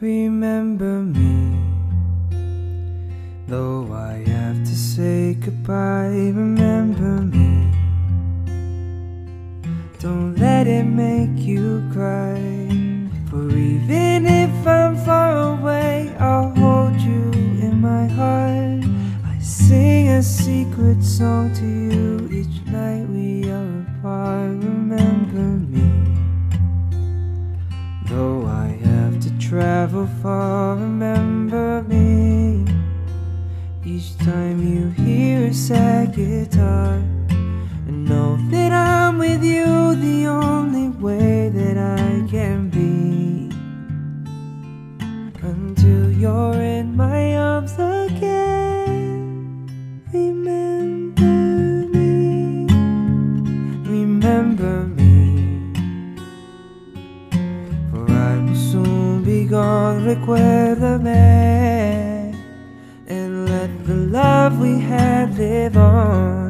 remember me. Though I have to say goodbye, remember me. Don't let it make you cry. For even if I'm far away, I'll hold you in my heart. I sing a secret song to you travel far, remember me. Each time you hear a sad guitar, and know that I'm with you the only way that I can be. Until you're in my gone, recuérdame. And let the love we had live on